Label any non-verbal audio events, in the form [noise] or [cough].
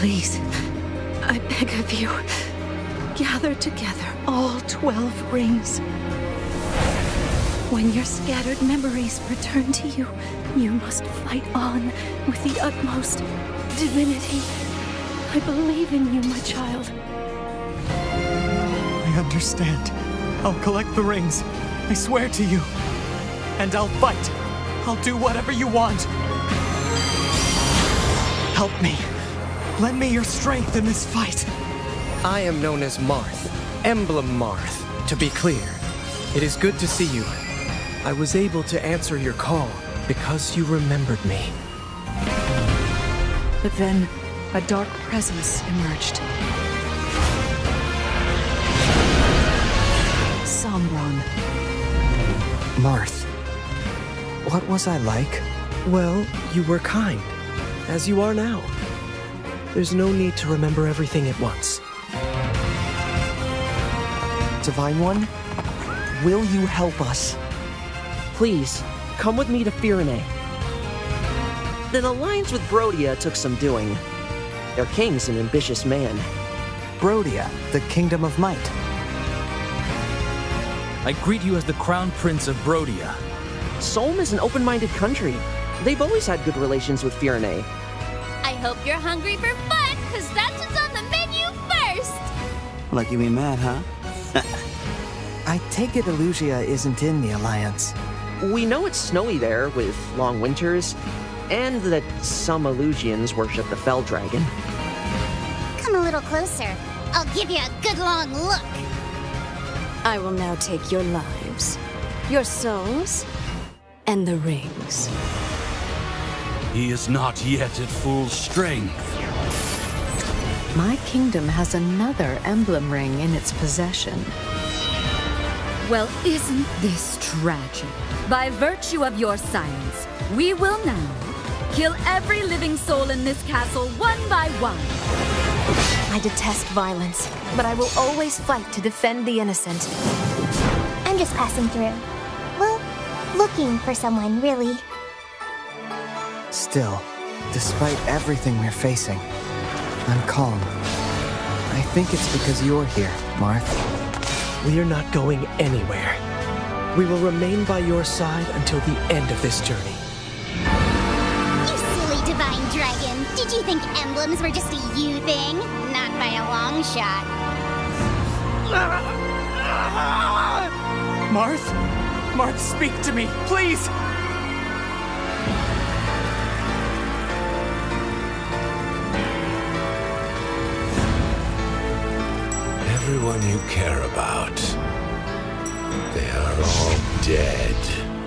Please, I beg of you, gather together all twelve rings. When your scattered memories return to you, you must fight on with the utmost divinity. I believe in you, my child. I understand. I'll collect the rings. I swear to you. And I'll fight. I'll do whatever you want. Help me. Lend me your strength in this fight. I am known as Marth, Emblem Marth. To be clear, it is good to see you. I was able to answer your call because you remembered me. But then, a dark presence emerged. Sombron. Marth. What was I like? Well, you were kind, as you are now. There's no need to remember everything at once. Divine One, will you help us? Please, come with me to Firene. An alliance with Brodia took some doing. Their king's an ambitious man. Brodia, the Kingdom of Might. I greet you as the Crown Prince of Brodia. Solm is an open-minded country. They've always had good relations with Firene. I hope you're hungry for fun, because that's what's on the menu first! Lucky me mad, huh? [laughs] I take it Elusia isn't in the Alliance. We know it's snowy there, with long winters, and that some Elusians worship the Fell Dragon. Come a little closer. I'll give you a good long look. I will now take your lives, your souls, and the rings. He is not yet at full strength. My kingdom has another emblem ring in its possession. Well, isn't this tragic? By virtue of your silence, we will now kill every living soul in this castle one by one. I detest violence, but I will always fight to defend the innocent. I'm just passing through. Well, looking for someone, really. Still, despite everything we're facing, I'm calm. I think it's because you're here, Marth. We are not going anywhere. We will remain by your side until the end of this journey. You silly divine dragon. Did you think emblems were just a you thing? Not by a long shot. Marth? Marth, speak to me, please! Everyone you care about, they are all dead.